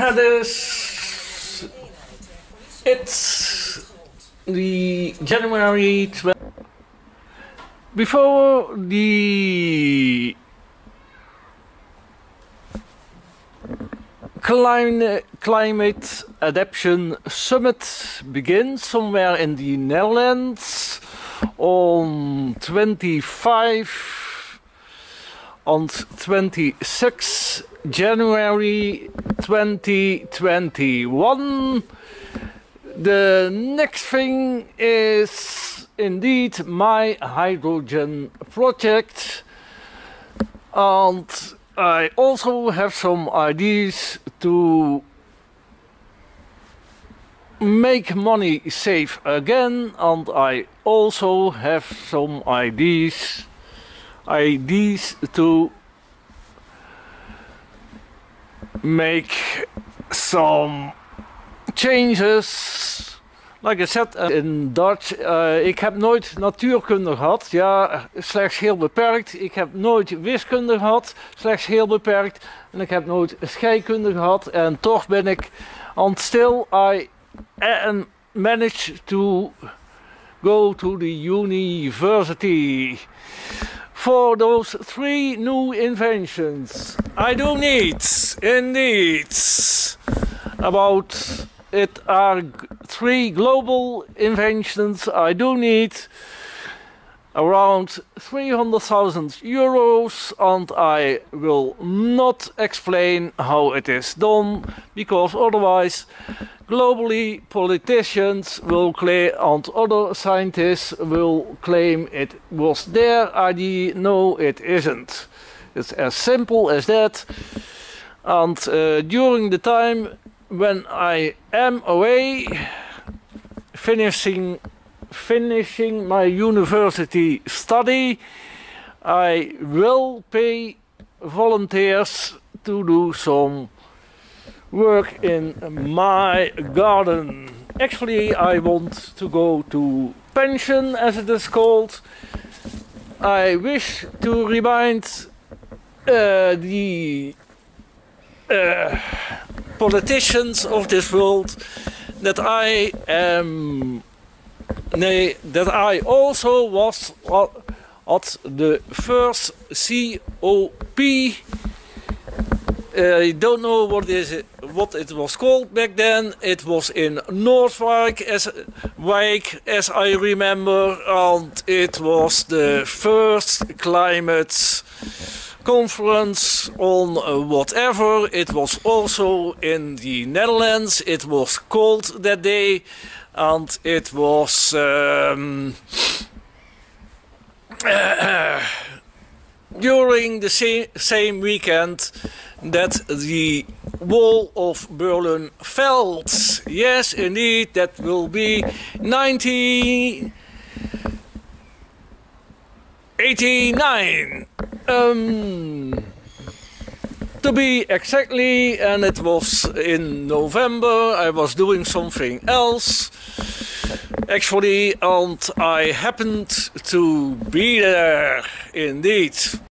Is. It's the January 12. Before the climate, climate adaptation summit begins somewhere in the Netherlands on 25 on 26 January 2021 the next thing is indeed my hydrogen project. And I also have some ideas to make money safe again. And I also have some ideas ideas to make some changes like I said uh, in Dutch, uh, ik heb nooit natuurkunde gehad. Ja, slechts heel beperkt. Ik heb nooit wiskunde gehad, slechts heel beperkt. En ik heb nooit scheikunde gehad. En toch ben ik on still I managed to go to the university. For those three new inventions, I do need, indeed, about it are three global inventions. I do need around 300,000 euros and I will not explain how it is done because otherwise globally politicians will claim and other scientists will claim it was their idea. No, it isn't. It's as simple as that. And uh, during the time when I am away finishing finishing my university study I will pay volunteers to do some work in my garden. Actually I want to go to pension as it is called. I wish to remind uh, the uh, politicians of this world that I am nee, that I also was at the first COP uh, I don't know what is it, what it was called back then. It was in Noordwijk as Wijk, as I remember, and it was the first climate conference on whatever. It was also in the Netherlands. It was cold that day, and it was um, during the same, same weekend that the wall of Berlin fell. Yes, indeed, that will be 1989. Um, to be exactly, and it was in November. I was doing something else actually, and I happened to be there indeed.